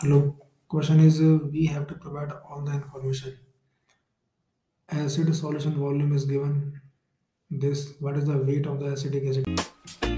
Hello. Question is uh, we have to provide all the information. Acid solution volume is given. This what is the weight of the acetic acid?